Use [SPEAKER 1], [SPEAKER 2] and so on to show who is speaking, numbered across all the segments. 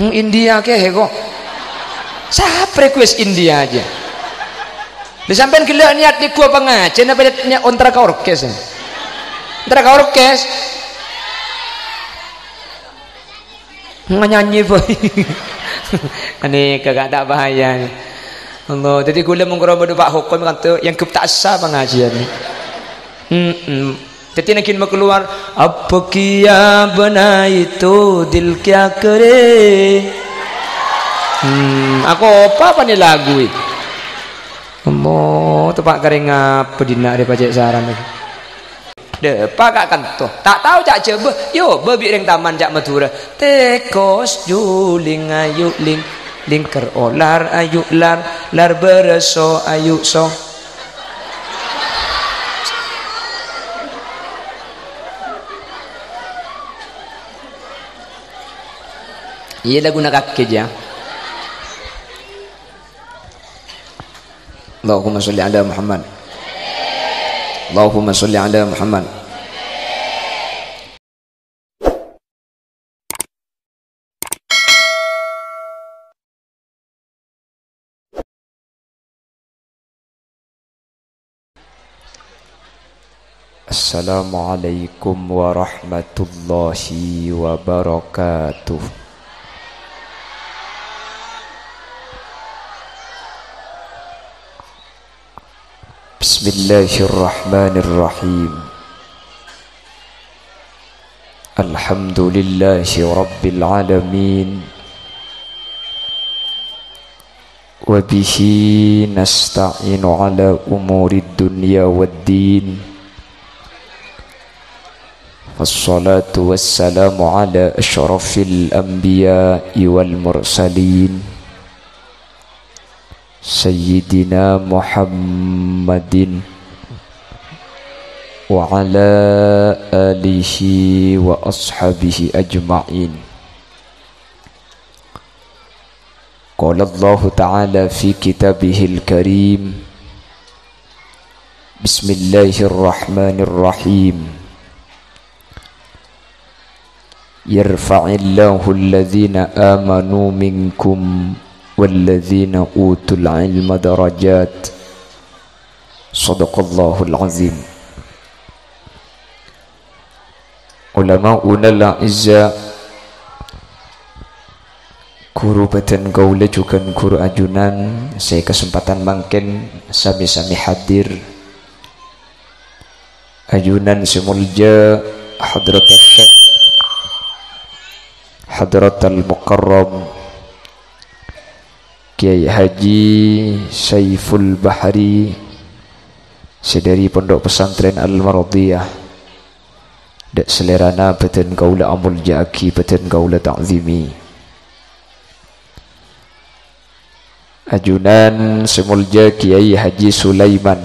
[SPEAKER 1] hmm, India ke kok? Siapa request India aja? Di sampean gila niat di gua pengajian apa niat ontra ka orkes? Ontra ka orkes nyanyi boy. Ini kagak tak bahaya Allah jadi gula mengkurang pak hukum kan yang tak sah pengajian hmm, hmm. Jadi nak mau keluar apa kia bena itu kia kere? Hmm, aku apa apa nih lagu itu tu pak kering apa dina dia pajak saran lagi. De pakak kan tu tak tahu cak coba yo bebi ring taman cak madura. Tekos juling ayu ling lingker olar ayu lar lar bereso ayu so يلاقو نغاك اللهم صل على محمد اللهم صل على محمد السلام عليكم ورحمة الله وبركاته بسم الله الرحمن الرحيم. الحمد لله رب العالمين. وبه نستعين على أمور الدنيا والدين. والصلاة والسلام على أشرف الأنبياء والمرسلين. سيدنا محمد وعلى آله وأصحابه أجمعين. قال الله تعالى في كتابه الكريم بسم الله الرحمن الرحيم. يرفع الله الذين آمنوا منكم والذين أوتوا العلم درجات صدق الله العظيم علماؤنا الأعزاء gaula juga guru ajunan Saya kesempatan mungkin Sami-sami hadir Ajunan semulja Hadrat al-Syekh Hadrat al-Mukarram Kiai Haji Saiful Bahari sedari pondok pesantren Al-Maradiyah dak selerana beten kaula amul jaki beten kaula ta'zimi. Ajunan semulja Kiai Haji Sulaiman.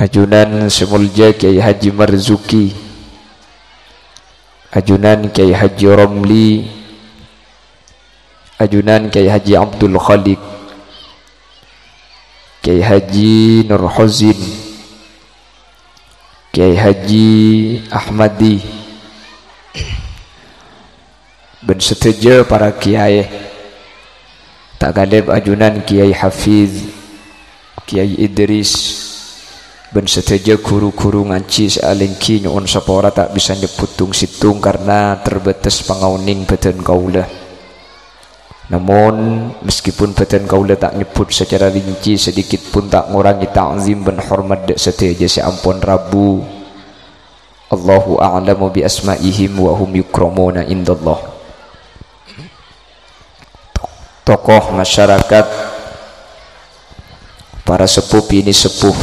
[SPEAKER 1] Ajunan semulja Kiai Haji Marzuki. Ajunan Kiai Haji Romli ajunan Kiai Haji Abdul Khalik Kiai Haji Nur Hozin Kiai Haji Ahmadi ben setuju para kiai. Tak galib ajunan Kiai Hafiz Kiai Idris ben setuju kuru-kuru nganci sealengki nyuun sapora tak bisa nyeputung situng karena terbatas pengauning beten kaulah Namun meskipun badan kaula tak nyebut secara rinci sedikit pun tak ngurangi ta'zim dan hormat dek setiap si ampun Rabu. Allahu a'lamu bi asma'ihim wa hum yukramuna indallah. Tokoh masyarakat Para sepuh ini sepuh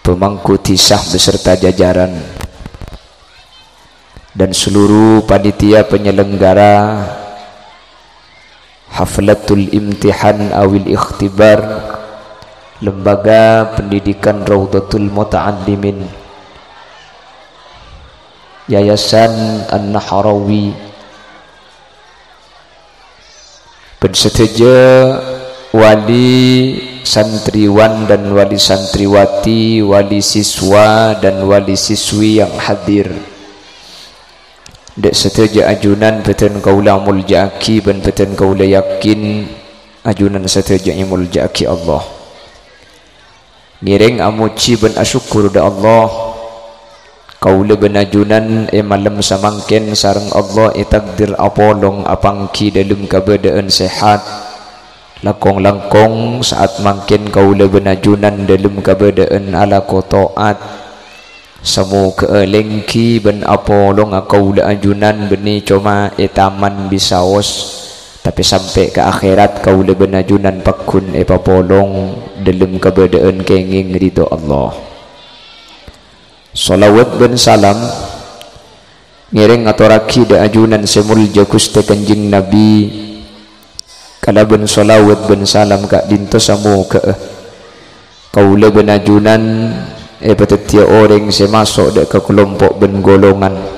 [SPEAKER 1] Pemangku tisah beserta jajaran Dan seluruh panitia penyelenggara haflatul imtihan awil ikhtibar lembaga pendidikan Raudatul Muta'allimin Yayasan An-Nahrawi. Bersetuju wali santriwan dan wali santriwati wali siswa dan wali siswi yang hadir dek setuju ajunan betul kaula muljaki ben betul kaula yakin ajunan setuju muljaki Allah. Miring amuci ben asyukur da Allah. Kaula ben ajunan e malam samangken sareng Allah e takdir apolong apangki dalam keadaan sehat. Lakong langkong saat mangkin kaula ben ajunan dalam keadaan ala kotoat Samu keelengki ben apolong akau la ajunan beni cuma etaman bisaos tapi sampai ke akhirat kau le ben ajunan pakun e papolong dalam keberadaan kenging ridho Allah. Salawat ben salam ngiring atoraki da ajunan semul jakuste kanjing Nabi. Kala ben salawat ben salam kak dinto samu ke kau le ibadat dia orang saya masuk dek ke kelompok ben golongan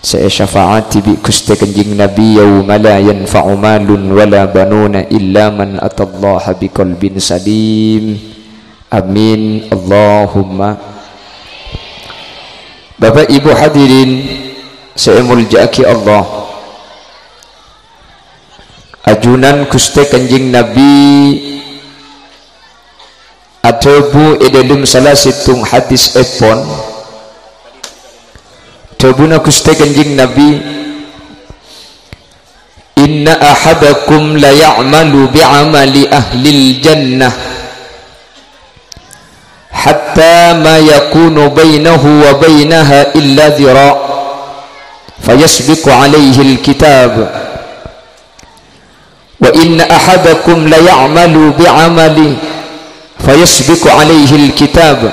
[SPEAKER 1] saya syafaati bi kusti kanjing nabi yauma la yanfa'u malun wala banuna illa man atallaha bi qalbin salim. Amin. Allahumma. Bapak Ibu hadirin saya muljaki Allah. Ajunan kusti kanjing nabi atobu edelum salah situng hadis epon tobuna kuste kanjing nabi inna ahadakum la ya'malu bi'amali ahli jannah hatta ma yakunu bainahu wa bainaha illa dhira fayasbiqu alayhi alkitab wa inna ahadakum la ya'malu bi'amali فيسبق عليه الكتاب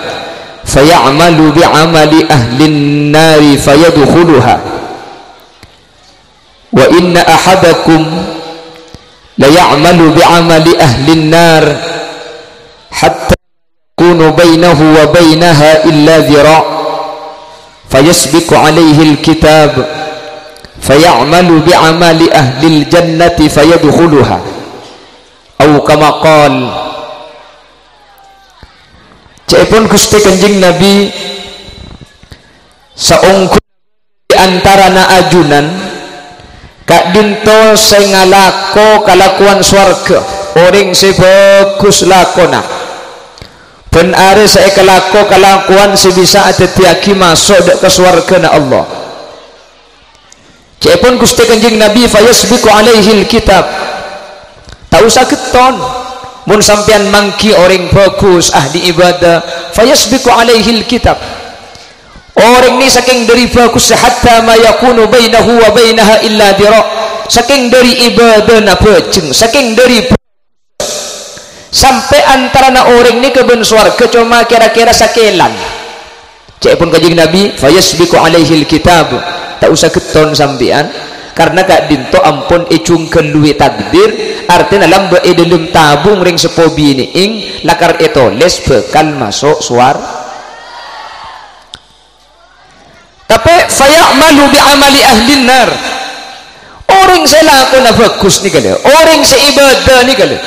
[SPEAKER 1] فيعمل بعمل أهل النار فيدخلها. وإن أحدكم ليعمل بعمل أهل النار حتى يكون بينه وبينها إلا ذراع فيسبق عليه الكتاب فيعمل بعمل أهل الجنة فيدخلها. أو كما قال Cepun Gusti Kanjeng Nabi saungku di antara na ajunan kak dinto sengalako kalakuan swarga. Orang si bagus lakona. Ben are saya kelako kalakuan si bisa ada tiaki masuk dek ke swarga na Allah. Cepun Gusti Kanjeng Nabi fayasbiku alaihi kitab. Tak usah keton mun sampean mangki orang bagus ahli ibadah fayasbiqu alaihi alkitab. Orang ni saking dari bagus hatta ma yakunu bainahu wa bainaha illa dira. Saking dari ibadah na peceng saking dari sampai antara na orang ni ke ben swarga cuma kira-kira sakelan. Cek pun kajing nabi fayasbiqu alaihi alkitab. Tak usah keton sampean karena kak dinto ampun icung kelui takdir artinya lamba e dalam tabung ring sepobi ini ing lakar itu les bekal masuk suar. Tapi fayamalu bi amali ahli nar. Orang saya lakukan bagus nih kali orang saya ibadah nih kali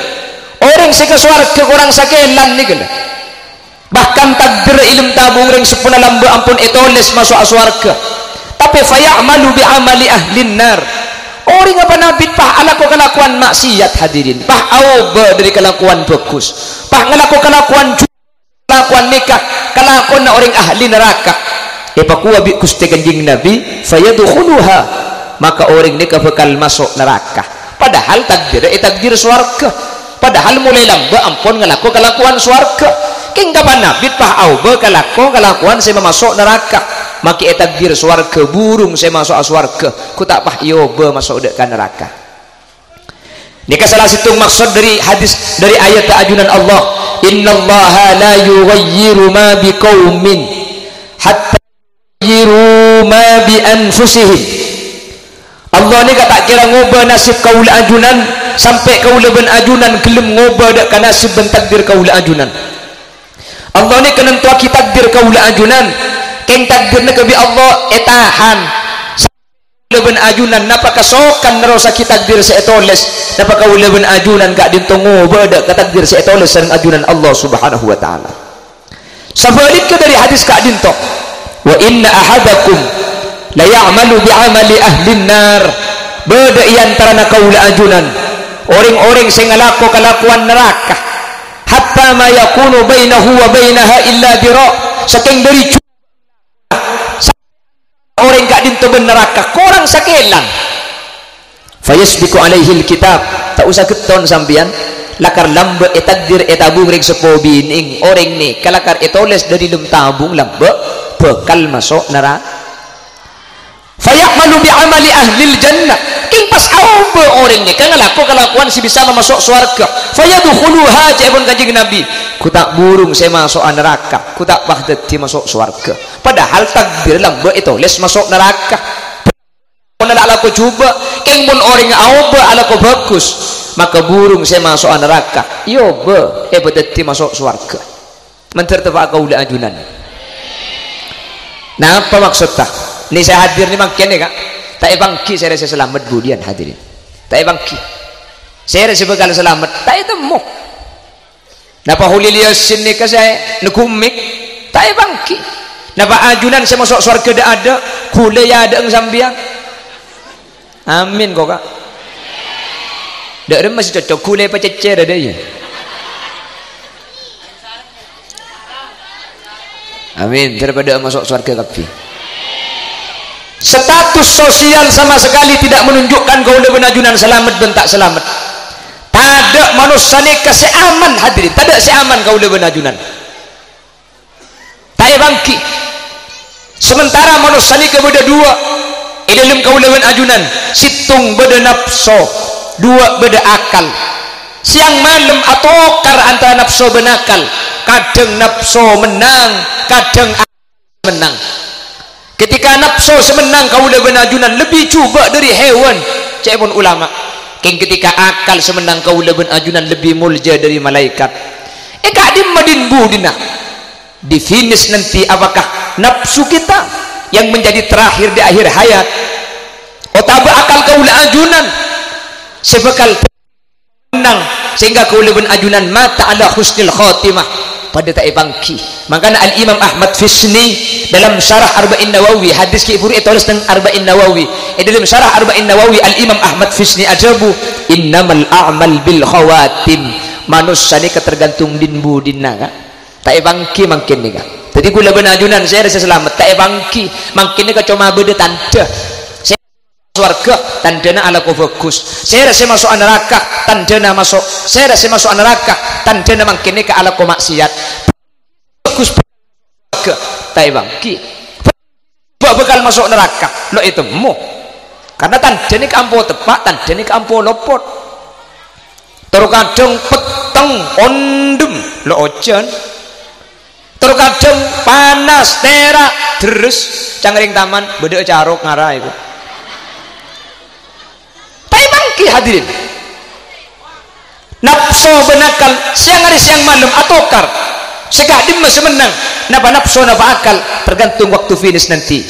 [SPEAKER 1] orang saya ke suarga kurang sakelan nih kali bahkan takdir ilm tabung ring sepuna lamba ampun itu les masuk suarga tapi fayamalu bi amali ahlin nar? Orang apa nabi pah ala ko kelakuan maksiat hadirin. Pah auba dari kelakuan bagus. Pah ngelaku kelakuan kelakuan nikah. Kelakuan orang ahli neraka. E pakuwa bi kusti kanjing nabi fayadkhuluha. Maka orang nikah bakal masuk neraka. Padahal takdir e takdir swarga. Padahal mulai lamba ampun ngelaku kelakuan swarga. King nabi pah auba kelakuan kelakuan saya masuk neraka maki etakdir swarga burung saya masuk swarga ku tak pah yoba masuk dek neraka. Ini salah satu maksud dari hadis dari ayat ajunan Allah. Innallaha la yughayyiru ma biqaumin hatta yughayyiru ma bi anfusihim Allah ni kata kira ngoba nasib kaul ajunan sampai kaul ben ajunan gelem ngoba dak nasib ben takdir kaul ajunan. Allah ni kena tua kita takdir kaul ajunan keng takdir na kabi Allah etahan leben ajunan napa kasokan narosa kita takdir sa etoles napa ka leben ajunan ka din tungo bada ka takdir sa etoles sareng ajunan Allah subhanahu wa ta'ala. Sabalik dari hadis ka din to wa inna ahadakum la ya'malu bi'amali ahli nar. Beda antara kaula ajunan. Orang-orang sing ngalako kelakuan neraka. Hatta ma yakunu bainahu wa bainaha illa dira. Saking dari dinto neraka korang sakelang fayasbiku alaihi alkitab tak usah keton sampian lakar lambe etagdir etabung ring sepo bining. Orang ni. Kalakar etoles dari lum tabung lambe bekal masuk neraka fayamalu bi amali ahli jannah. King pas aube orang ni kan laku kelakuan si bisa masuk surga fayadkhuluha jabun kanjeng nabi. Ku tak burung saya masuk neraka. Ku tak bahdati masuk surga padahal takdir lambe itu. Les masuk neraka. Pun ada laku coba king pun orang aube ala ko bagus. Maka burung saya masuk neraka. Yo be e badati masuk surga menterteba kau ajunan. Nah apa maksudnya ini saya hadir ni makin ni kak. Tak bangki saya rasa selamat budian hadirin. Tak bangki saya rasa bekal selamat tak temu napa hulilia sini ke saya nekumik tak bangki napa ajunan saya masuk surga dah ada kule ya ada sambian amin kok kak. Dak masih cocok kule pacecer ada ya amin daripada masuk surga kapi status sosial sama sekali tidak menunjukkan kau lebih najunan selamat dan tak selamat. Tak ada manusia ni keseaman hadirin tak ada seaman kau lebih najunan tak bangki sementara manusia ni kepada dua. Dalam kau lebih ajunan situng beda nafsu. Dua beda akal. Siang malam atau kar antara nafsu benakal kadang nafsu menang kadang menang ketika nafsu semenang kau dah benajunan. Lebih cuba dari hewan. Cik pun ulama. King ketika akal semenang kau dah benajunan. Lebih mulja dari malaikat. Eh kak di madin budina. Di finish nanti apakah nafsu kita yang menjadi terakhir di akhir hayat? Otak akal kau ajunan. Sebekal menang. Sehingga kau lebih ajunan mata ala husnil khatimah pada tak bangki makanya al-imam Ahmad Fisni dalam syarah Arba'in Nawawi hadis ki iburi tulis tentang Arba'in Nawawi. Eh, dalam syarah Arba'in Nawawi al-imam Ahmad Fisni ajabu innamal a'mal bil khawatim. Manusia ni ketergantung din budina kan tak bangki makin ni jadi gula benajunan saya rasa selamat. Tak bangki makin ni cuma beda tanda surga tandana ala ku fokus saya rasa masuk neraka tandana masuk. Saya rasa masuk neraka tandana mangkini ke ala ku maksiat fokus ke taibang ki. Bakal masuk neraka. Lo itu mu. Karena tandani kampo tepat tandani kampo lopot. Terkadang peteng ondem. Lo ojan terkadang panas terak terus cangring taman beda carok ngarah itu lagi hadirin. Nafsu benakal siang hari siang malam atokar sekadim masih menang. Napa nafsu napa akal tergantung waktu finish nanti.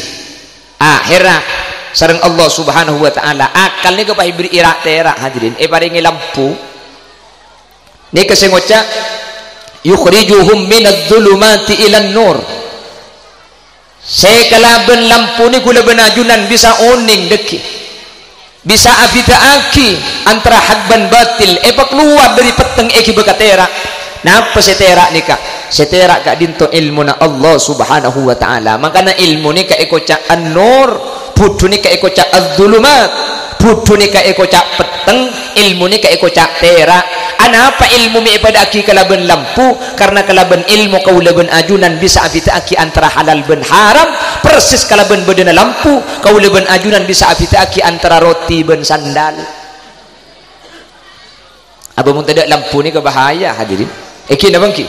[SPEAKER 1] Akhirnya sarang Allah subhanahu wa ta'ala akal ni kepada beri irak terak hadirin. Eh paringi lampu. Ni kesengoca yukhrijuhum minad dhulumati ilan nur. Saya kalaban lampu ni kula benajunan bisa oning deki bisa abida aki antara hadban batil. Epa keluar dari peteng eki bekatera napa setera nikah setera kak? Dinto ilmu na Allah subhanahu wa ta'ala. Makana ilmu ni ka eko cak an-nur putu ni ka eko cak az-zulumat putu ni ka eko cak peteng ilmu ni ka eko cak tera apa ilmu mi pada aki kalaban lampu? Karena kalaban ilmu kau laban ajunan bisa abita aki antara halal ben haram persis kalaban bedena lampu. Kau laban ajunan bisa abita aki antara roti ben sandal. Apa mun tidak lampu ni kebahaya hadirin. Ekin apa ki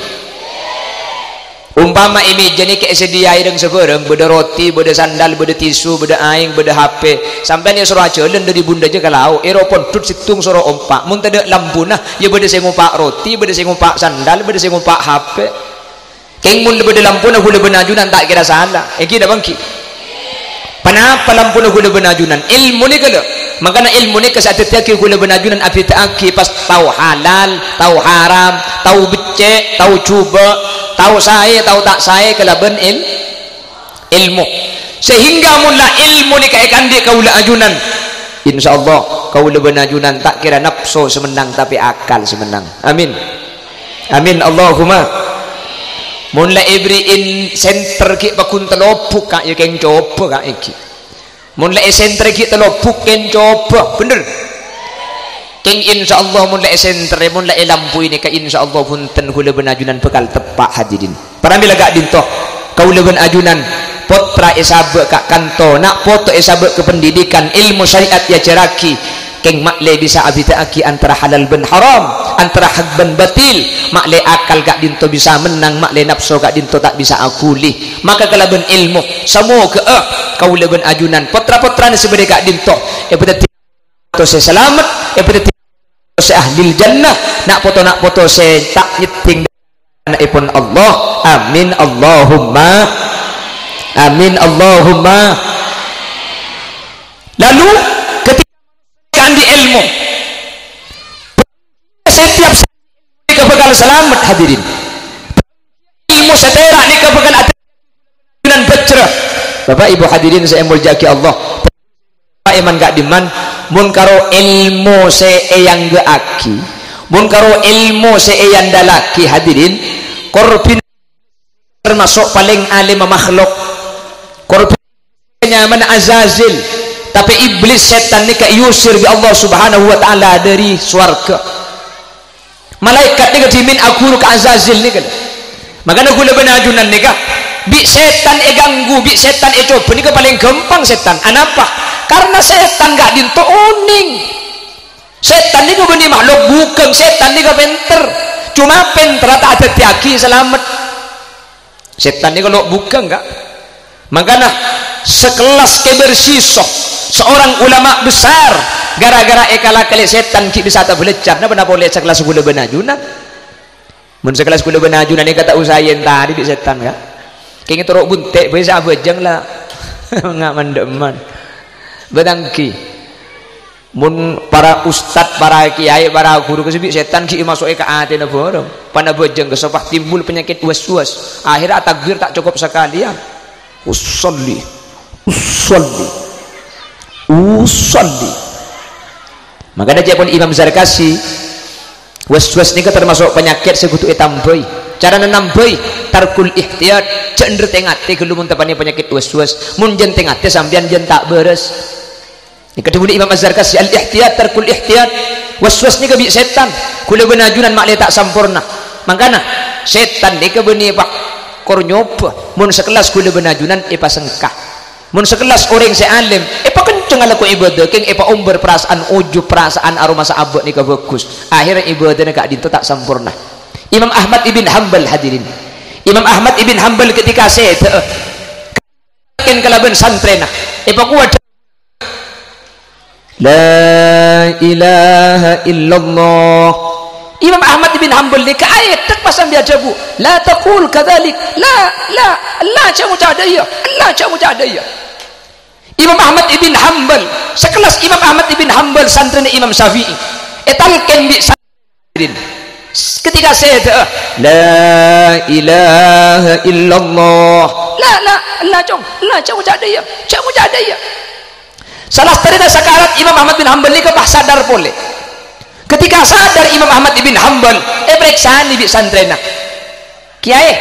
[SPEAKER 1] umpama ini jenis kesedia yang sekarang beda roti, beda sandal, beda tisu, beda aing, beda HP sampai ni suruh aja dan dari bunda je kalau eropon tut situng suruh ompak. Mun tidak lampu nah. Ya beda saya ngumpak roti, beda saya ngumpak sandal, beda saya ngumpak HP keng mun beda lampu nah hula benajunan tak kira salah. Eki dah bangki kenapa lampu nah hula benajunan ilmu ni kalau makana ilmu ni kesaat tiaki hula benajunan api taki pas tahu halal tahu haram tahu becek tahu cuba tahu saya tahu tak saya kelaban il ilmu. Sehingga mula ilmu ni kai kandi kaula ajunan. Insyaallah kaula benajunan. Tak kira nafsu semenang tapi akal semenang. Amin. Amin Allahumma. Mun la in center ki pakun telopuk ka ya keng coba ka iki mun la center ki telopuk ken coba. Bener keng insyaallah mun la center mun la lampu ini ka insyaallah punten kula benajunan bekal tepak hadirin. Paramila gak dintoh kaula benajunan potra isabe kak kanto. Nak foto isabe ke pendidikan. Ilmu syariat ya ceraki. Keng makle bisa abita aki antara halal ben haram antara hak ben batil. Makle akal gak dinto bisa menang makle nafsu gak dinto tak bisa akuli maka kalau ben ilmu semua ke eh kau leben ajunan. Potra-potra ni sebagai gak dinto ya pada to se selamat. Ya pada se ahli jannah. Nak foto nak foto se tak nyeting. Ipun Allah. Amin Allahumma. Amin Allahumma. Lalu ketika di ilmu setiap mereka bakal selamat hadirin. Ilmu seterak mereka bakal ada dengan bercerah. Bapak Ibu hadirin saya muljaki Allah. Iman gak diman mun karo ilmu yang ge aki. Mun karo ilmu yang dalaki hadirin. Korbin termasuk paling alim makhluk. Korbannya mana Azazil. Tapi iblis setan ni yusir bi Allah subhanahu wa ta'ala dari suarga malaikat ni dimin aku ke Azazil ni kan makanya gula benajunan ni kan bi setan e ganggu bi setan e coba ni paling gampang setan. Anapa karena setan gak dinto uning. Setan ni benih makhluk bukan setan ni penter cuma penter tak ada tiaki selamat. Setan ni kalau bukan gak? Makanya sekelas kebersisoh seorang ulama besar gara-gara ekala kali setan ki bisa tak belajar nah pernah boleh sekelas gula benajunan mun sekelas gula benajunan ini kata usahain tadi di setan ya kayaknya teruk buntek bisa bejeng lah. Nggak bedangki mun para ustad para kiai para guru kesebut setan ki masuk ke hati na borong pada bejeng kesepah timbul penyakit was-was. Akhirnya takbir tak cukup sekalian. Usalli. Usalli. Usalli. Maka ada pun Imam Zarkasi was-was ini termasuk penyakit segutu boy cara boy tarkul ihtiyat cender tengate kalau mun tepani penyakit was-was. Mun jen tengate sampean jen tak beres ini kedua Imam Az-Zarkasi al-ihtiyat tarkul ihtiyat. Was-was ini kebi setan. Kula benajunan mak tak sempurna makanya setan ni kebeni pak kor nyoba. Mun sekelas kula benajunan epa sengkah mun sekelas orang sealim epa kenceng ala ko ibadah keng? Epa umber perasaan ujub perasaan aroma saabot ni bagus akhirnya ibadah ni dinto tak sempurna Imam Ahmad ibn Hanbal hadirin. Imam Ahmad ibn Hanbal ketika ken kalaban santrena. Epa kuat لا إله إلا الله. إمام أحمد بن حنبل لك أي تكبسن بيجابو لا تقول كذلك لا لا لا شمو جادية لا شمو جادية إمام أحمد بن حنبل سكلاس إمام أحمد بن حنبل سنترين إمام شافعي إتال كن بي سنترين ketika saya لا la ilaha illallah. لا لا لا cung لا cung لا ada ya. Cung tak ada ya. Salah terida sakarat Imam Ahmad bin Hanbal ni ke sadar boleh. Ketika sadar Imam Ahmad ibn Hanbal eh periksaan di santrena kiai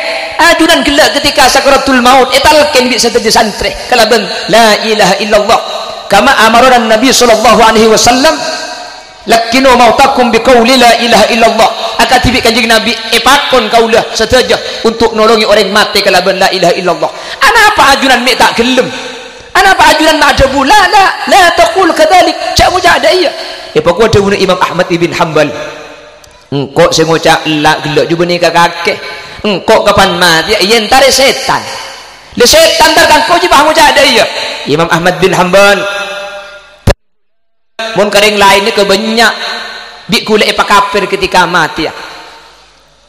[SPEAKER 1] ajunan gelak ketika sakaratul maut eh, bisa jadi santre kalaban la ilaha illallah kama amaran Nabi sallallahu alaihi wasallam lakinu mautakum biqauli la ilaha illallah. Akan tibi kanjeng Nabi epakon kaulah setuju untuk nolongi orang mati kalaban la ilaha illallah. Apa ajunan mek tak gelem apa ajunan mak ada la la la taqul kadzalik cak mujada iya. Eh pokok ada Imam Ahmad ibn Hanbal. Engkau saya ngucap lah gelak juga ni kakek. Engkau kapan mati? Ya entar setan. Le setan tak kan kau juga ngucap ada ya Imam Ahmad bin Hanbal. Mun kering lain ni kebanyak bi kula epa kafir ketika mati ya.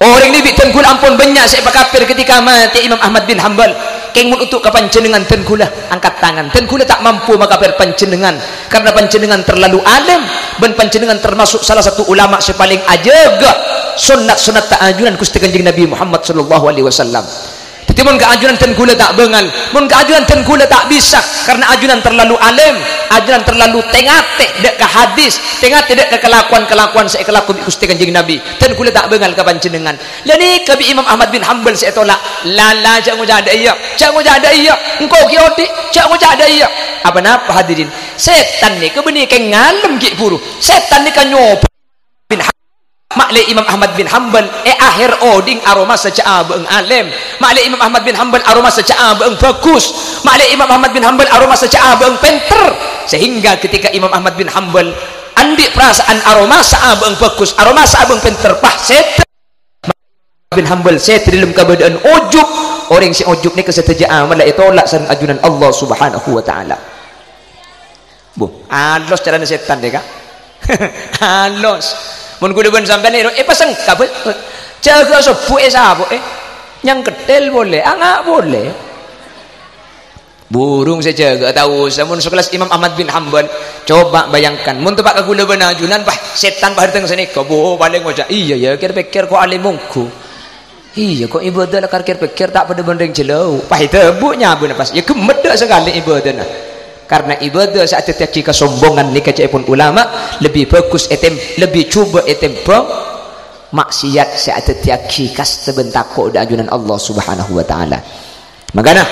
[SPEAKER 1] Orang ni bi tengkul ampun banyak saya kafir ketika mati Imam Ahmad bin Hanbal kengmun untuk ke panjenengan tengkula angkat tangan. Tengkula tak mampu maka panjenengan. Karena panjenengan terlalu alim dan panjenengan termasuk salah satu ulama sepaling ajaga sunat sunat ta'ajunan kusti kanjeng Nabi Muhammad sallallahu alaihi wasallam Jadi mun keajunan ten kula tak bengal, mun keajunan ten kula tak bisa karena ajunan terlalu alim, ajunan terlalu tengate dek ke hadis, tengate dek ke kelakuan-kelakuan saya kelaku Gusti Kanjeng Nabi. Ten kula tak bengal ke panjenengan. Lani kabi Imam Ahmad bin Hanbal saya tolak. Lala cak nguja ada iya, nguja ada iya. Engkau kioti, cak nguja ada iya. Apa napa hadirin? Setan ni ke ngalem ki puru. Setan ni kan nyoba Makle Imam Ahmad bin Hanbal eh akhir oding aroma saja abeng alim. Makle Imam Ahmad bin Hanbal aroma saja abeng bagus. Makle Imam Ahmad bin Hanbal aroma saja abeng penter. Sehingga ketika Imam Ahmad bin Hanbal andi perasaan aroma saabeng bagus, aroma saabeng penter pah set bin Hanbal set dalam keadaan ujub. Orang si ujub ni kesetuja amal itolak san ajunan Allah Subhanahu wa taala. Bu, alos cara setan deh kak. mun kudu ben sampean eh pasang kabel jaga sebu eh sabo eh. Yang ketel boleh angak boleh. Burung saja gak tahu samun sekelas Imam Ahmad bin Hanbal. Coba bayangkan mun tepak kagula benajunan bah setan bah datang sini kau paling wajah. Iya ya kira pikir kau alimungku iya kok ibadah lah kira pikir tak pada bendeng jelau pah itu bu pas ya kemedak sekali ibadah nah karena ibadah saat terjadi kesombongan ni pun ulama lebih bagus etem lebih cuba etem pun maksiat saat terjadi kas tebentakok dan ajunan Allah subhanahu wa ta'ala. Makanya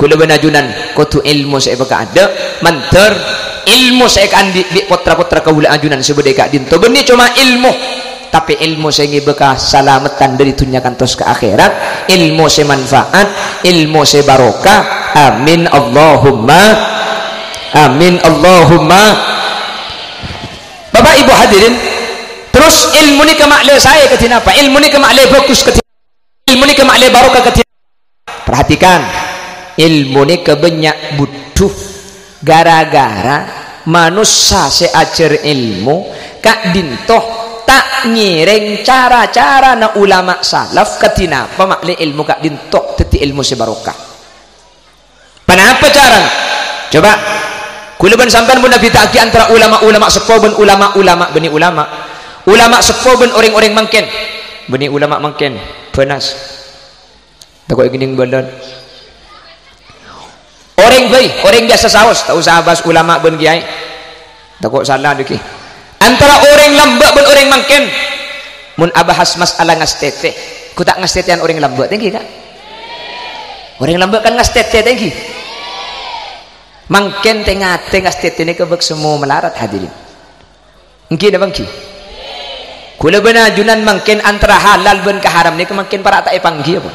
[SPEAKER 1] kula benajunan kutu ilmu saya baka ada manter ilmu saya kan di, potra-potra kawula ajunan sebagai kak dinto benih cuma ilmu tapi ilmu saya beka salamatan dari tunyakan tos ke akhirat. Ilmu saya manfaat ilmu saya barokah. Amin. Allahumma amin Allahumma. Bapak Ibu hadirin terus ilmu ni kemakle saya ketina apa? Ilmu ni kemakle bagus ketina ilmu ni kemakle barokah ketina perhatikan ilmu ni kebanyak butuh. Gara-gara manusia seajar ilmu kak dintoh tak ngiring cara-cara na ulama salaf ketina apa? Makle ilmu kak dintoh teti ilmu sebarokah kenapa cara? Coba Kula ban sampean mun nabi antara ulama-ulama sepo ben ulama-ulama beni ulama. Ulama sepo ben orang-orang mangken. Beni ulama mangken panas. Takut gini balon. Orang baik, orang biasa saus, tak usah bahas ulama ben kiai. Takut salah deki. Antara orang lambak ben orang mangken. Mun abahas masalah ngastete. Ku tak ngastetean orang lambak, tinggi kak? Orang lambak kan ngastete tinggi mangken tengah tengah stet ini kebek semua melarat hadirin. Mungkin apa mungkin kula bena junan mangken antara halal ben ke haram ni kemangkin para tak panggi apa?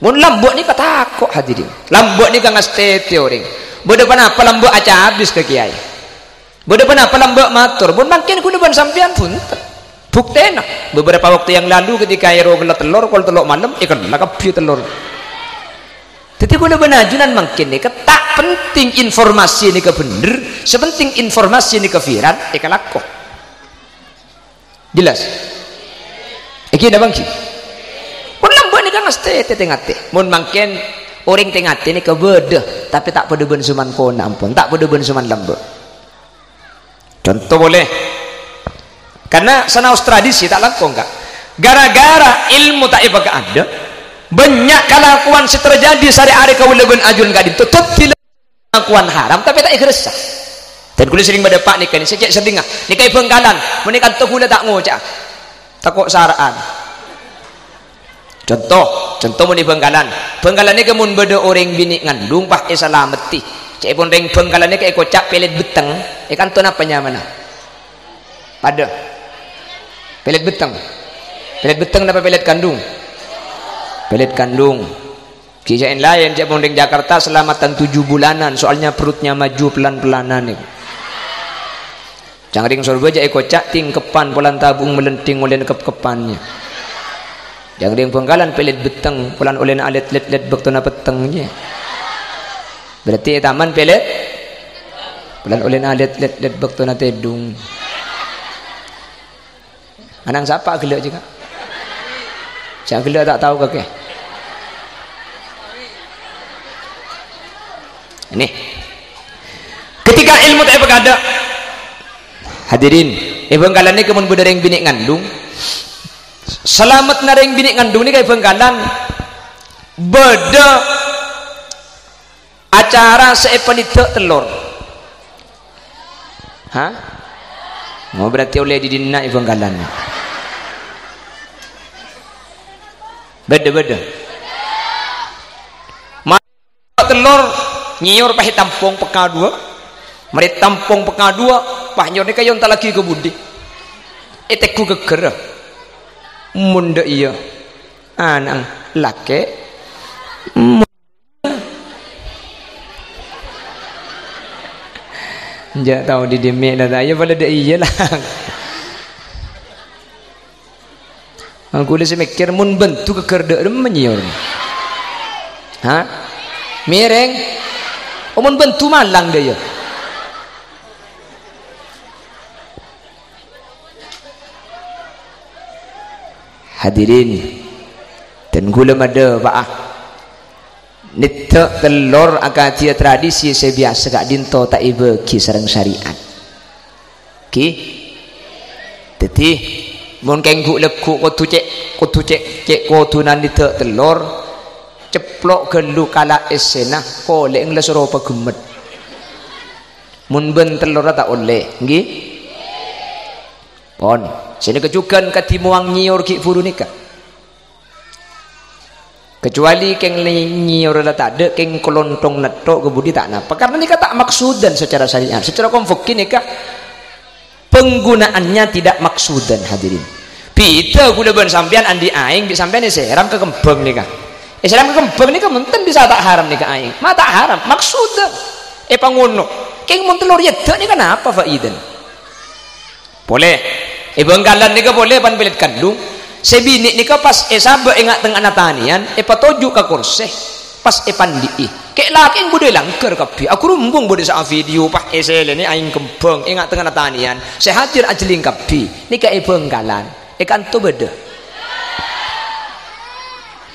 [SPEAKER 1] Mun lambuk ni kata kok hadirin lambuk ni kang orang bodoh apa lambuk aja habis ke kiai? Bodoh apa lambuk matur? Bun mangkin kula ben sampean pun buktena beberapa waktu yang lalu ketika aero gelat telur kalau telur malam ikan lah kapi telur jadi kalau benajunan mungkin ni tak penting informasi ini bener sepenting informasi ini ke viral eka laku. Jelas? Iki ada bangki pun lambat ni kan mesti tetengate mun mungkin orang tengate ni ke beda tapi tak pada ben suman kona ampun tak pada ben suman lambat contoh boleh? Karena sana tradisi tak laku enggak? Gara-gara ilmu tak ibaga ada banyak kelakuan si terjadi sehari-hari lebih ajun gadin. Tetap tidak kelakuan haram tapi tak ikhlas. Dan kulit sering pada pak nikah ni. Saya cek sedingah nikah bengkalan menikah tu kulit tak ngocak. Takut saraan contoh contoh meni bengkalan bengkalan ni kemun beda orang bini ngandung pah e salameti cek pun ring bengkalan ni kayak kocak pelet beteng. Ikan tu apa mana? Pada pelet beteng. Pelet beteng apa pelet kandung pelet kandung kisah yang lain dia bondeng Jakarta selamatan tujuh bulanan soalnya perutnya maju pelan-pelanan Cangring sorba aja kocak tingkepan pulan tabung melenting oleh kep-kepannya. Jangring penggalan pelit beteng pulan oleh alet let let bektona petengnya. Berarti taman pelit pulan oleh alet let let bektona tedung. Anang siapa gelak juga? Saya gelak tak tahu kakek. ini. Ketika ilmu tak ada hadirin ibu bengkalan ini kemun yang binik ngandung. Selamat nareng binik ngandung ini kayak bengkalan beda acara seepenita telur. Ha? Mau berarti oleh di dina ibu galan beda beda telur nyiur pahi tampung peka dua. Mari tampung peka dua pah nyor ni kayon tak lagi ke budi eteku geger munda iya. Anang laki Jangan tahu di demek dah. Ya pada dia iyalah. Boleh semikir mun bentu kekerdak dia menyiur. Ha? Miring. Oh mun bentu malang dia ya. Hadirin dan gula ada pak ah Nita telur akan tia tradisi saya biasa kak dinto tak iba ki sarang syariat. Ki. Teti mun kenggu leku ko tu cek ko tu cek cek nan nita telur. Ceplok ke lu kala esena ko le ngla soro pa gemet. Mun ben telur tak oleh, nggih. Pon, sini kejukan katimuang nyiur ki furu nikah? Kecuali keng orang tak ada keng kelontong netok kebudi tak napa. Karena ini tak maksudan secara syariat. Secara konfuk ini kah penggunaannya tidak maksudan hadirin. Pita gula ben sampean andi aing bi sampean seram ke kembang nih kah eh seram ke kembang nih kah menten bisa tak haram nih kah aing. Ma tak haram maksudan. Eh pangono keng mun telur yedek nih kenapa faidan boleh. Eh bengkalan nih boleh pan pelit kandung sebini ni ka pas e sabe ingat tengah natanian e patoju ka kursi pas e pandi kek laki bude langker kapi aku rumbung bude sa video pak e sele ni aing kembang ingat tengah natanian. Sehatir ajling kapi ni ka e bengkalan e kan tu beda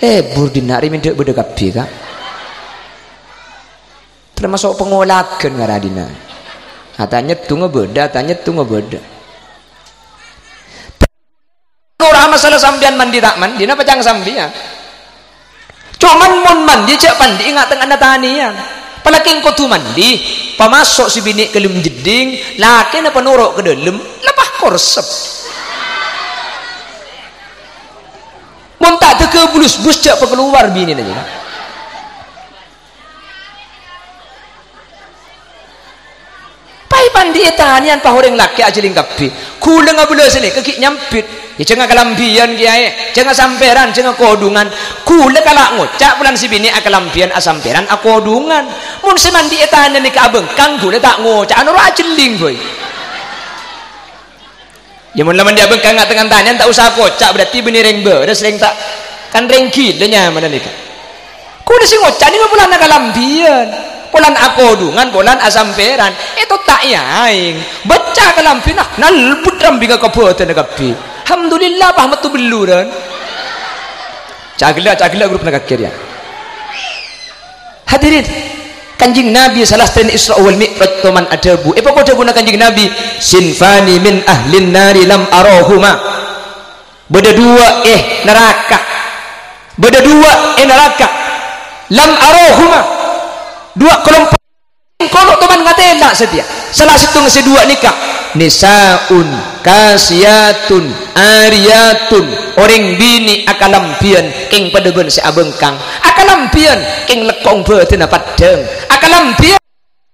[SPEAKER 1] eh burdinari minta beda kapi ka termasuk pengolakan ngaradina katanya tunggu beda tanya tunggu beda Ora masalah sambian mandi tak mandi, napa jangan sambian? Cuman mun mandi cek pandi ingat tengah natanian. Palaking kau tu mandi, pamasok si bini ke dalam jeding, laki na panurok ke dalam, lepah korsep. Mun tak teke bulus bus cek keluar bini. Pai pandi etanian pahoreng laki aja lingkapi. Kula ngabula sini kekik nyampit. Ya jangan kelambian kiai, jangan samperan, jangan kodungan. Kula kala ngocak bulan si bini akalambian asamperan akodungan. Mun semandi etahan ni ka abengkang kula tak ngocak anu ra celing boy. Ya mun laman dia abengkang tengah tanyan tak usah kocak berarti bini rengbe, dah sering tak kan rengki dah mana nika. Kula si ngocak ni bulan akalambian. Bulan akodungan, bulan asamperan. Itu tak yaing. Baca kalampian, nal putram binga kabuatan kapi. Alhamdulillah Ahmad tu belu dan. Cagila cagila grup nak kira. Hadirin, kanjing Nabi salah satu Isra wal Mi'raj teman adabu. Eh pokok adabu kanjing Nabi sinfani min ahlin nari lam arahuma. Beda dua eh neraka. Beda dua eh neraka. Lam arahuma. Dua kelompok kalau teman ngatela setia. Salah satu ngasi dua nikah. Nisaun kasiatun ariyatun. Orang bini akalampian king padegon si abengkang. Akalampian king lekong betina padeng. Akalampian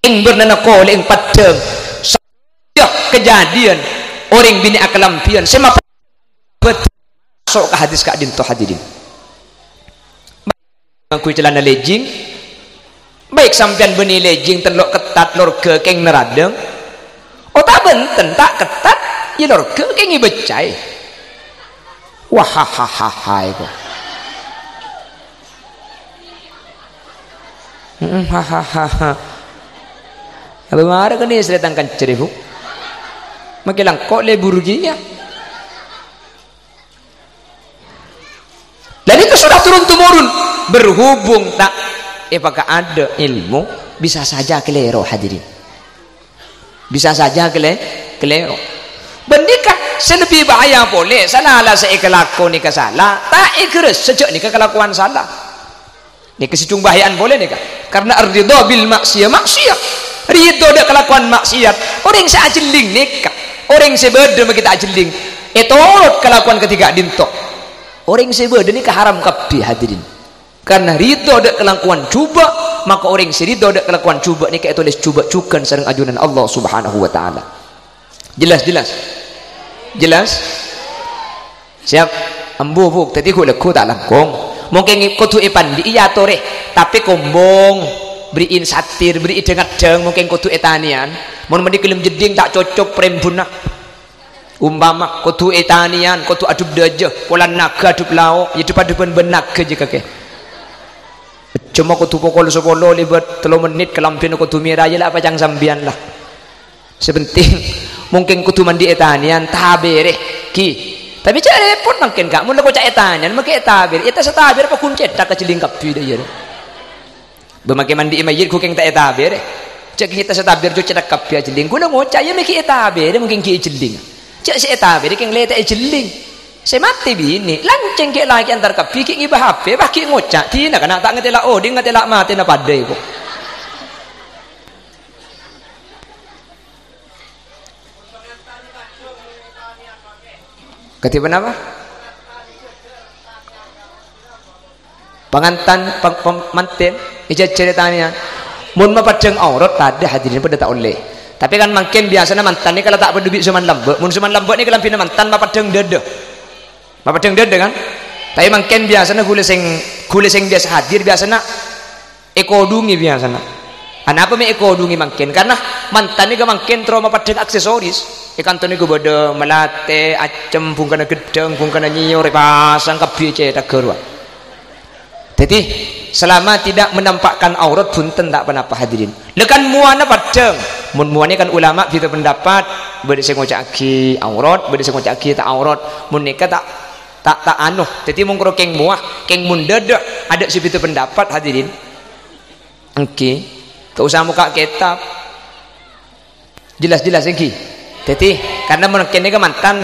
[SPEAKER 1] king bernana kole ing padeng. Saya kejadian. Orang bini akalampian sema sok ke hadis kak dinto hadirin aku celana lejing baik sampean beni lejing telok ketat lor ke king neradeng. Oh tak benten tak ketat ya lor ke king ibecai wahahaha itu. Hahaha Abu Mara kan ini tangkan ceribu makilang kok lebur ya? Dan itu sudah turun temurun berhubung tak apakah ada ilmu bisa saja kelero hadirin bisa saja kele kelero bendika selebih bahaya boleh salah lah ni salah tak ikhlas sejak ni kelakuan salah Ini kesicung bahayaan boleh nih kak? Karena ridho bil maksiat maksiat. Ridho dak kelakuan maksiat. Orang saya ajeling nih kak. Orang saya beda kita ajeling. Itu kelakuan ketiga dintok. Orang saya beda nih keharam kapi hadirin. Karena ridho dak kelakuan cuba maka orang saya ridho dak kelakuan cuba nih kayak tulis cuba cukan sarang ajunan Allah subhanahu wa taala. Jelas jelas. Jelas. Siap. Ambu buk tadi ku leku tak langkong mungkin kudu ipandi iya tore tapi kombong beriin satir beri dengan deng mungkin kudu etanian mau mandi kelim jeding tak cocok prembuna umpama kudu etanian kudu adup daja pola naga adup lau ya depan depan benak ke jika ke cuma kudu pokol sepolo libat telo menit kelampian kudu miraya lah apa jang sambian lah. Sebenting mungkin kudu mandi etanian tabere ki. Tapi cak repot mungkin kak mula ko cak etanan make etabir eta setabir apa kunci? Tak keciling kapi dia ya bemake mandi imajir ku keng tak etabir cak kita setabir jo cedak kapi jeling ku ngocak ya make etabir mungkin ki jeling cak si etabir keng lete jeling saya mati bini. Lanceng ke lagi antar kapi ki ngibah HP bah ki ngocak. Tina kana tak ngetela oh dia ngetela mati na padai kok Ketiban apa? Pengantan pemantin ijat ceritanya. Mun mapadeng aurat tadi hadirin pada tak oleh. Tapi kan makin biasanya mantan ni kalau tak berdubik suman lembut mun suman lembut ni kalau pina mantan mapadeng dada mapadeng dada kan? Tapi makin biasanya gula sing gula sing biasa hadir biasanya ekodungi biasanya. Kenapa me ekodungi makin karena mantan ni makin trauma pada aksesoris. Ikan tuni ku bodo melate acem bungkana gedeng bungkana nyiur pasang kebiye tak gerwa jadi selama tidak menampakkan aurat bunten tak pernah apa hadirin. Lekan muana padeng mun muani kan ulama kita pendapat. Beri sing aki aurat beri sing aki tak aurat. Mun nikah tak tak tak anu jadi mun keng muah keng mun dedak ada si itu pendapat hadirin. Oke okay. tak usah muka kitab. Jelas-jelas lagi jadi karena mungkin ni mantan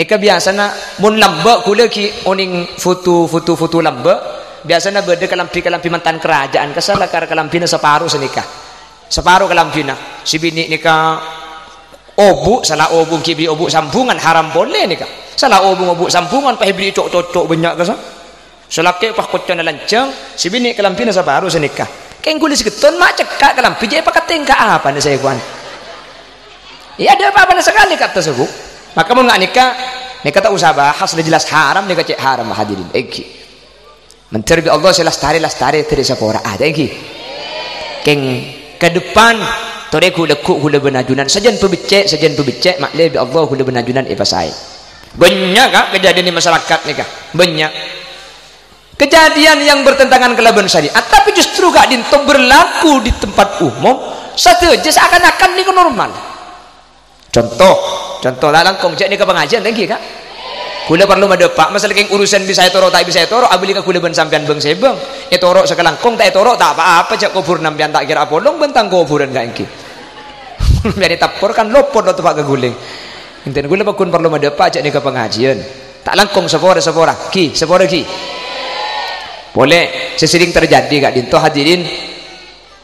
[SPEAKER 1] ni biasanya mun lambak kula ki oning foto foto foto lambak biasanya berde kalampi kalampi mantan kerajaan kesala kar kalampina separuh senikah. Separuh kalampina si bini nikah obu salah obu kibi obu sambungan haram boleh nikah salah obu obu sambungan pah beli cok cocok banyak kesa selake pah kocok lancang si bini kalampina separuh senikah keng kulis keton mak cekak kalampi jadi pakai tingkah apa nih saya kuan Ya ada apa-apa sekali kata tersebut. Maka mau nggak nikah, nikah tak usah bahas sudah jelas haram nikah cek haram hadirin. Eki. Menteri Allah selas tari las tari tidak sepora ada eki. Keng ke depan tore kula ku kula benajunan sajen pebecek sajen pebecek maklum Allah kula benajunan ipa saya. Banyak kak kejadian di masyarakat nikah. Banyak. Kejadian yang bertentangan kelaban syariat tapi justru gak dinto berlaku di tempat umum satu aja seakan-akan ini normal. Contoh contoh lah langkong cek ni ke pengajian lagi kak kula perlu madepak masalah keng urusan bisa toro tak bisa toro abili ka kula ben sampean beng sebeng e toro sekalangkong tak toro tak apa-apa cek kubur nampian tak kira apolong bentang kuburan gak engki. Biar tapor kan lopot lo tempat keguling inten kula pakun perlu madepak cek ni ke pengajian. Tak langkong sepora sepora. Ki sepora ki. Boleh. Sesering terjadi kak dinto hadirin.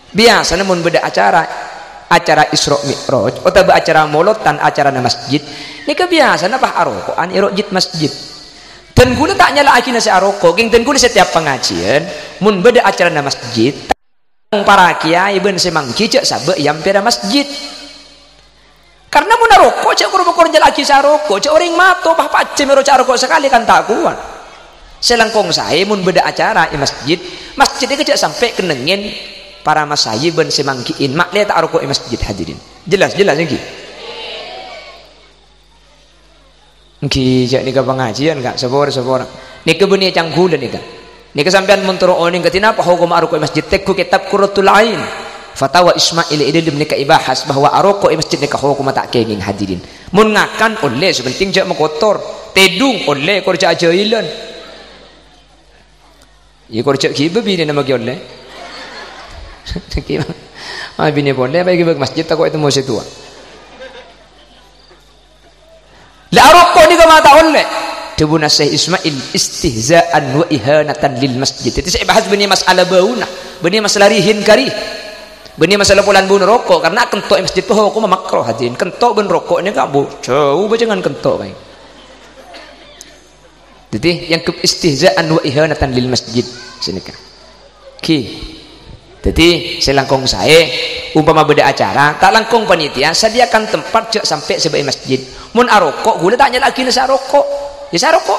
[SPEAKER 1] Biasa namun beda acara acara Isra Mi'raj atau acara molotan acara na masjid. Ini kebiasaan apa arokoan irojit masjid. Dan gula tak nyala lagi nasi aroko geng dan gula setiap pengajian. Mun beda acara na masjid. Para kiai ben semang kicak sabe yang pada masjid karena mun aroko cek kurang jalan lagi saroko cek orang mato pah pace mero aroko sekali kan tak kuat selangkong saya mun beda acara di masjid. Masjid itu sampai kenengin para masayi ben semangkiin. Mak lihat arko masjid hadirin. Jelas jelas lagi Nki jak nika pengajian kak? Sepor sepor nika beni cangkulan nika nika sampean mentoro oning ketina apa hukum arko masjid tekku kitab kuratul ain fatawa Ismail ini nika ibahas bahwa aroko masjid nika hukum tak kenging hadirin. Mun ngakan oleh sebenting jak mekotor tedung oleh korja ajailan. Ya korja kibe bini nama oleh ah bini boleh bagi bagi masjid tak itu mau tua. La rokok ni kau mata oleh. Tebuna Syekh Ismail istihza'an wa ihanatan lil masjid. Itu saya bahas benih masalah bauna, benih masalah rihin kari. Benih masalah pulan bun rokok karena kentok masjid tu aku memakroh hadirin. Kentok bun rokok ini kabu jauh jangan kentok baik. Jadi yang ke istihza'an wa ihanatan lil masjid sini kan. Ki. Jadi saya langkong saya umpama beda acara tak langkong panitia sediakan tempat cek sampai sebagai masjid. Mun arokok gula tanya lagi nasa rokok ya saya rokok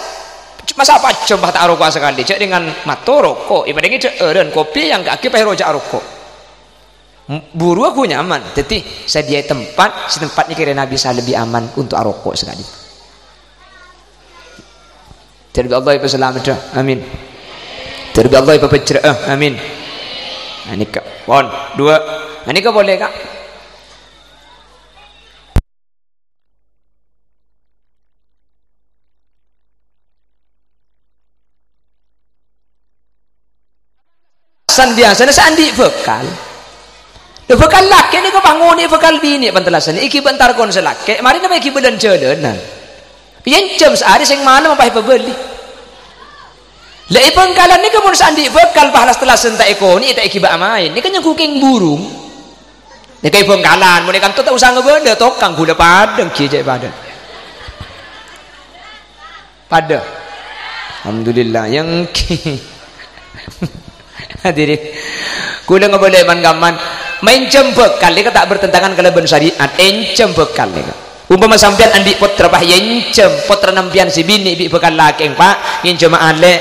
[SPEAKER 1] masa apa coba tak rokok sekali cek dengan mato rokok ibaratnya cek eren kopi yang kaki pakai rojak rokok buru aku nyaman. Jadi saya dia tempat setempatnya kira Nabi saya lebih aman untuk rokok sekali. Terbi Allah ibu selamat amin. Terbi Allah ibu bercerah amin. Nah, ini pon dua. Nah, ini boleh kak? Pantelasan biasa sandi bekal Di bekal laki ni kau bangun ni bekal bini pantelasan iki bentar kon selake mari nama iki bedan jalanan. Yang jam sehari sing malam apa beli. Lah ipang kalan ni kamu sandi bekal pahala setelah sentak eko ni tak iki main. Ni kan yang kuking burung. Ni kay pengkalan mo ni kan tak usah ngebenda tokang kuda padang kijai padang. Pada Alhamdulillah yang Hadirin. Kula nggak boleh man jembek kali tak bertentangan ben syariat. Encem bekal ni. Umpama sampean andi putra bah yencem putra nampian si bini bi bekal lakeng pak yen cuma ale.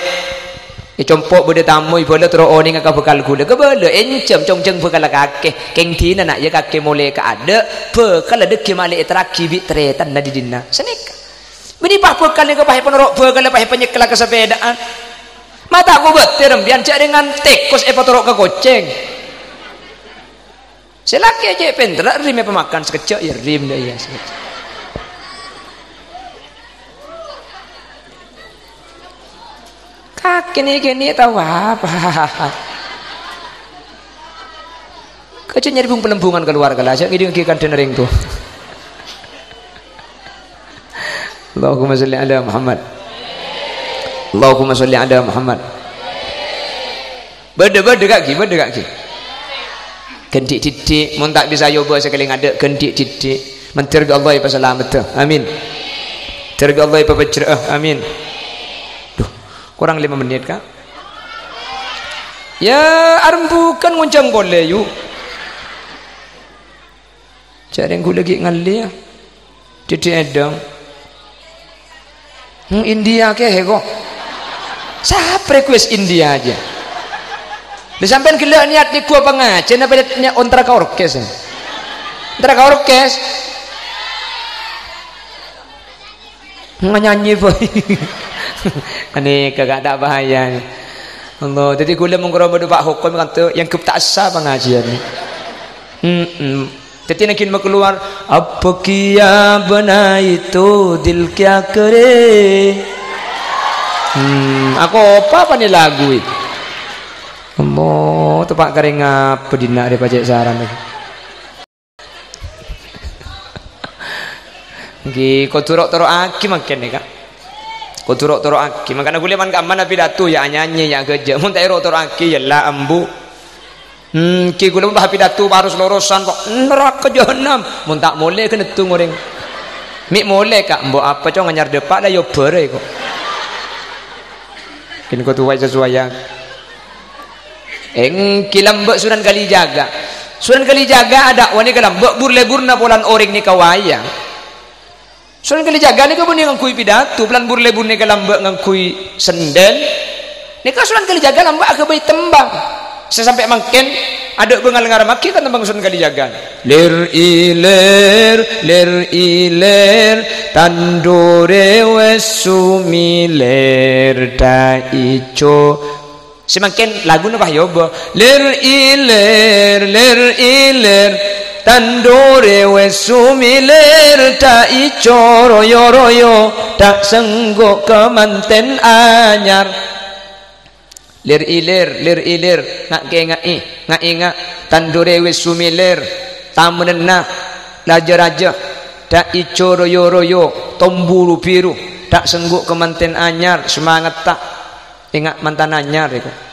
[SPEAKER 1] E compok bude tamu ibu le tro oni ngaka bekal kula ke bele encem cong ceng bekal kake keng tina nak ya kake mole ka ada bekal ada ke male traki bi tretan na di dinna senik bini pah bekal ni ke pah penorok bekal pah penyekla kesepedaan. Mata aku betir biar cek dengan tikus eh patorok ke kucing selaki aja pendra rim pemakan sekecil ya rim dah ya. Sekecil kaki ni gini tahu apa? Kecil nyari bung pelembungan keluarga lah. Jadi ngiki kan denering tuh Allahumma salli ala Muhammad. Allahumma salli ala Muhammad. Beda-beda kaki beda kaki kendik titik mun tak bisa yoba sekali ngadek kendik titik mentir Allah ya selamat amin. Terbi Allah ya bercerah amin. Duh kurang lima menit kak ya arembukan nguncang boleh yuk. Cari yang lagi ngali ya. Titik edang hmm, India ke hego Siapa request India aja. Disampaikan gila niat di gua pengajian apa niat ontra ka orkes. Ontra ka orkes. Nyanyi boy. Ini kagak tak bahaya. Allah, jadi gula mengkoro Pak hukum kan yang kep tak pengajian ni. Hmm. Jadi nak mau keluar apa kia bena itu dil kya kare Hmm, aku apa apa nih lagu itu? Mau tepak kering apa dina dia pajak saran lagi. Nggih, kau turok turok aki makan nih kak. Kau turok turok aki, makan aku lihat man mana pidato ya nyanyi ya kerja. Mun tak turok aki ya lah ambu. Hmm, ki gula bah pidato harus lorosan kok neraka jahanam. Mun tak boleh kena orang. Mik boleh kak, mbok apa cong nganyar depak dah yo bere kok kin ko tuwai sesuaya eng kilambek sunan kali jaga sunan kali jaga ada wani kalambek burle burna polan orang ni kawaya sunan kali jaga ni kabuni ngangkui pidato plan burle burne kalambek ngangkui sendel ni ka sunan kali jaga lambak ke bayi tembang. Sesampai makin ada bengal ngar maki kan tembang sunan kali jaga lir iler lir iler tandure wesumi ler da ijo semakin lagu napa yoba ler iler ler iler tandure wesumi ler da ijo royo royo. Tak senggo kemanten anyar. Lir ilir lir ilir. Nak ke ngai ngai ngak tandure wesumi ler tamunna raja raja. Da ijo royo royo. Tomburu biru. Tak sengguk ke manten anyar. Semangat tak ingat mantan anyar itu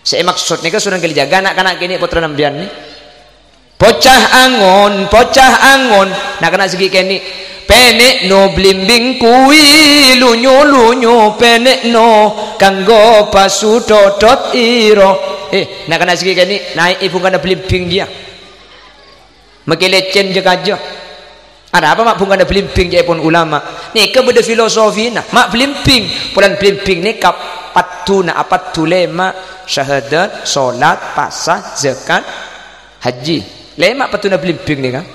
[SPEAKER 1] saya maksud sudah kali jaga anak-anak kini putra nambian ni. Pocah angon pocah angon. Nak kena segi kini penek no blimbing kui lunyu lunyu penek no kanggo pasu iro. Eh nak kena segi kini naik ibu kena blimbing dia. Makilecen je kaja. Ada apa mak bunga ada belimping je pun ulama. Ni ke filosofi nah. Mak belimping, pulan belimping ni kap patuna apa tulema syahadat, solat, pasah, zakat, haji. Lema patuna belimping ni kan.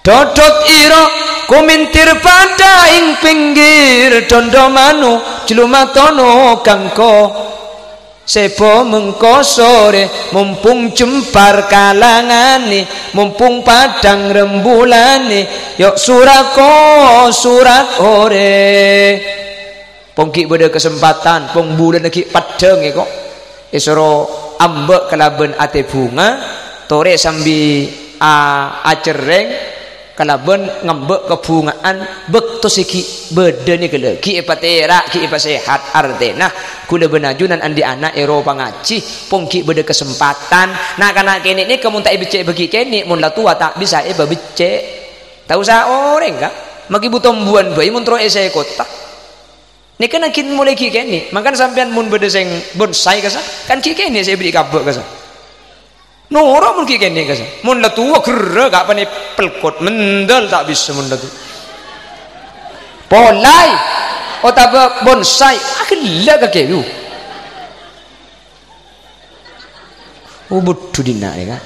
[SPEAKER 1] Dodot iro kumintir pada ing pinggir dondo manu jelumatono kangko Sepo mengko sore mumpung jempar kalangane mumpung padang rembulane yuk surako surak ore pongki beda kesempatan pong bulan lagi padang ya kok. Isoro ambek kelaben ate bunga tore sambi a acereng kalaban ngambek kebungaan bekto siki bedeni kele ki ipatera ki ipasehat artena kuda benajunan andi anak Eropa ngaji pongki beda kesempatan. Nah karena kini ini kamu tak becek bagi kini mun tua tak bisa iba becek tahu saya orang enggak maki buton buan bayi mun troe saya kota ini kan akin mulai kini makan sampean mun beda sing bonsai kasa kan kini saya beri kabel kasa Nora mungkin kene kasa. Mun la tuwa gerre gak pane pelkot mendel tak bisa mun tu. Polai otaba bonsai akilla ka keyu. Ubud tu dina ya.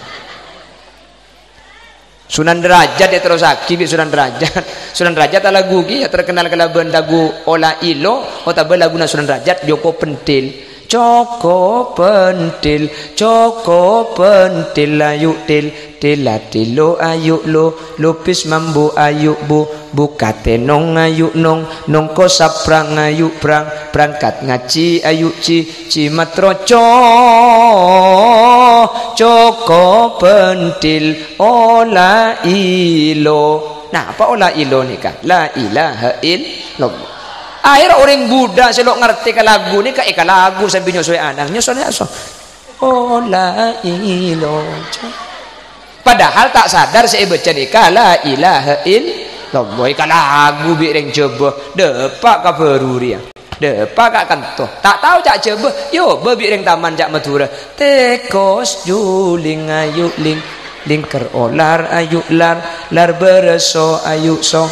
[SPEAKER 1] Sunan derajat ya terus akib Sunan derajat. Sunan derajat lagu ki ya terkenal kalau bendagu ola ilo otaba lagu Sunan derajat Joko pentil. Joko pentil Joko pentil ayu til Tilatilo ayu lo Lupis mambu ayu bu Bukate nong ayu nong Nong ko saprang ayu prang Berangkat ngaci ayu ci Ci matroco. Joko pentil Ola ilo. Nah apa ola ilo ni kan La ilaha illallah akhir orang Buddha selok ngerti ke lagu ni ke ika lagu sambil nyosoi anak. Nyosoi so oh la ilaha padahal tak sadar saya baca ni la ilaha illallah. Ika lagu bi reng coba depak ka beruria depak ka kanto tak tahu cak coba yo bebi reng taman cak matura tekos juling ayu ling. Lingker olar ayu lar. Lar bereso ayu so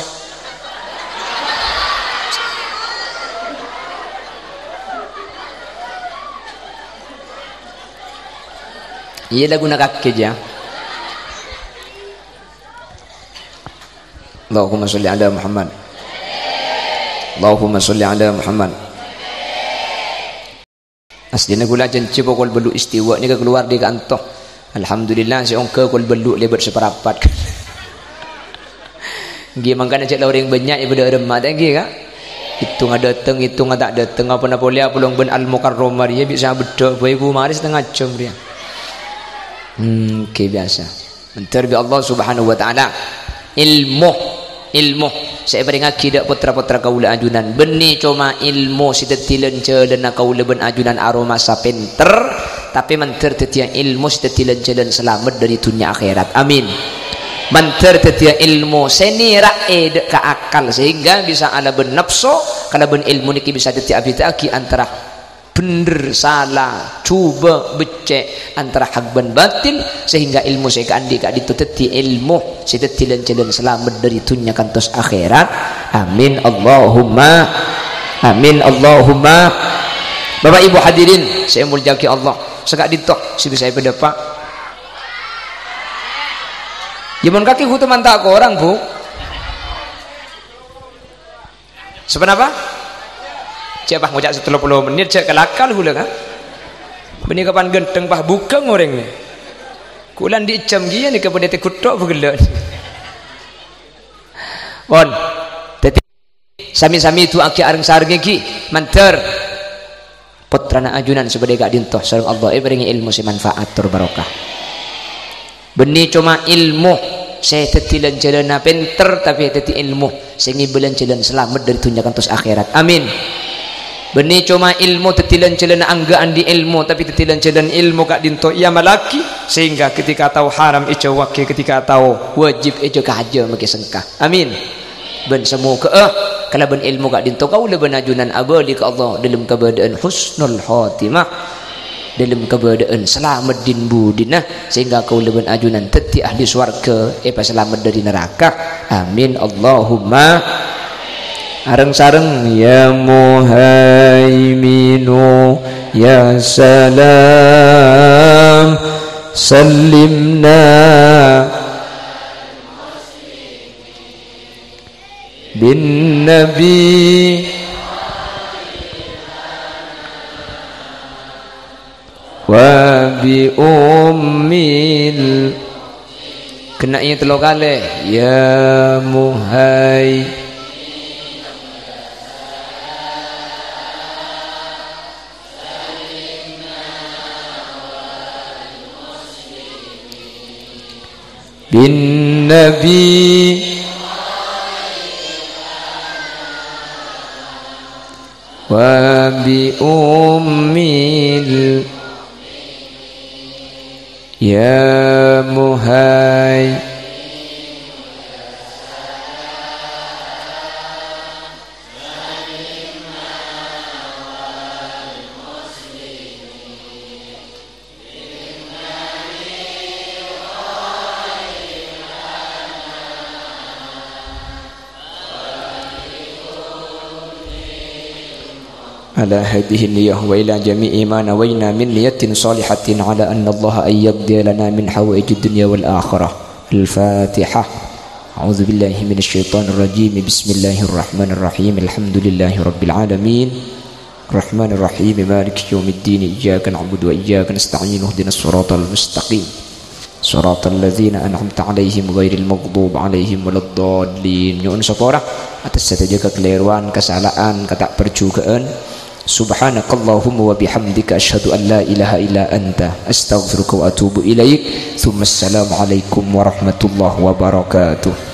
[SPEAKER 1] Iya lagu nak kaki ya. Allahumma salli ala Muhammad. Allahumma salli ala Muhammad. Asdina gula janci pokol belu istiwa ni keluar di kantor. Alhamdulillah si ongke kol belu lebat seperapat. Gi mangkana cek orang banyak ibu dah remah tak gi kak? Itu ngada datang, itu ngada tak datang. Apa nak boleh apa long ben al mukarromah dia bisa bedok. Bayi ku mari setengah jam dia. Hmm, okay, biasa. Allah Subhanahu wa taala. Ilmu, ilmu. Saya beri ngaji putra-putra kaula ajunan. Beni cuma ilmu si tetilan jalan kaula ben ajunan aroma sapenter. Tapi menter tetia ilmu si tetilan jalan selamat dari dunia akhirat. Amin. Menter tetia ilmu senira ed ke akal sehingga bisa ala ben nafsu kalau ben ilmu niki bisa tetia abitaki antara bener salah cuba becek antara hak dan batil sehingga ilmu saya kandi kak dituteti ilmu. Saya tetilan jalan selamat dari dunia kantos akhirat. Amin Allahumma. Amin Allahumma. Bapak Ibu hadirin saya muljaki Allah. Sekak ditok si bisa pada pak Jaman kaki ku teman tak orang bu. Sebenarnya cek ngocak setelah puluh menit cek kelakal hula kan? Bini kapan genteng bah buka ngoreng ni. Kulan di jam dia ni kepada te kutok bergelak bon teti sami-sami itu aki areng sareng ki manter putrana ajunan sebagai gak dintoh sareng Allah beringi ilmu si manfaat tur barokah benih cuma ilmu saya tetilan jalan pinter tapi teti ilmu sehingga bulan jalan selamat dari dunia kantos akhirat. Amin Beni cuma ilmu tetilan jalan anggaan di ilmu tapi tetilan jalan ilmu kak dinto ia malaki. Sehingga ketika tahu haram ijo wakil. Ketika tahu wajib ijo kahaja maki sengkah. Amin. Ben semua ke eh kalau ben ilmu kak dinto kau lebih najunan abadi ke Allah. Dalam keadaan husnul khatimah. Dalam keberadaan selamat din budina. Sehingga kau lebih ajunan teti ahli swarga eh selamat dari neraka. Amin. Allahumma Areng-sareng ya muhaiminu ya salam salimna bin nabi. Wa bi ummil kenanya telu kali ya muhai بالنبي. وبأم يا مهيمن على هذه النية وإلى جميع ما نوينا من نية صالحة على أن الله أن يقضي لنا من حوائج الدنيا والآخرة. الفاتحة. أعوذ بالله من الشيطان الرجيم. بسم الله الرحمن الرحيم. الحمد لله رب العالمين. الرحمن الرحيم. مالك يوم الدين. إياك نعبد وإياك نستعين. اهدنا الصراط المستقيم. صراط الذين أنعمت عليهم غير المغضوب عليهم ولا الضالين. nyuun sepora atas satu jaga keliruan kesalahan سبحانك اللهم وبحمدك أشهد أن لا إله إلا أنت أستغفرك وأتوب إليك ثم السلام عليكم ورحمة الله وبركاته.